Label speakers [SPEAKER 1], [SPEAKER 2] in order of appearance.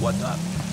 [SPEAKER 1] What?